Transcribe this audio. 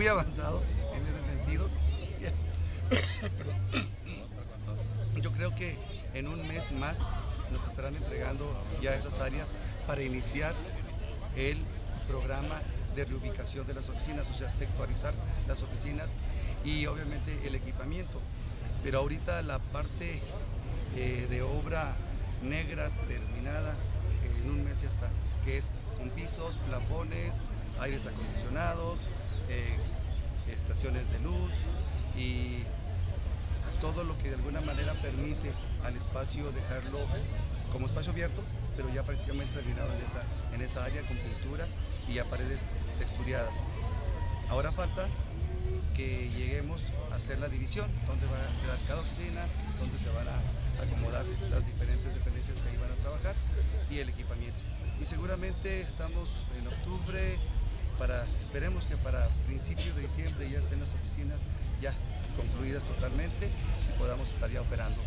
muy avanzados en ese sentido. Yo creo que en un mes más nos estarán entregando ya esas áreas para iniciar el programa de reubicación de las oficinas, o sea, sectorizar las oficinas y obviamente el equipamiento. Pero ahorita la parte eh, de obra negra terminada en un mes ya está, que es con pisos, plafones, aires acondicionados, estaciones de luz y todo lo que de alguna manera permite al espacio dejarlo como espacio abierto, pero ya prácticamente terminado en esa, en esa área con pintura y ya paredes texturiadas. Ahora falta que lleguemos a hacer la división, donde va a quedar cada oficina, donde se van a acomodar las diferentes dependencias que ahí van a trabajar y el equipamiento. Y seguramente estamos en octubre, esperemos que para principios de diciembre ya estén las oficinas ya concluidas totalmente y podamos estar ya operando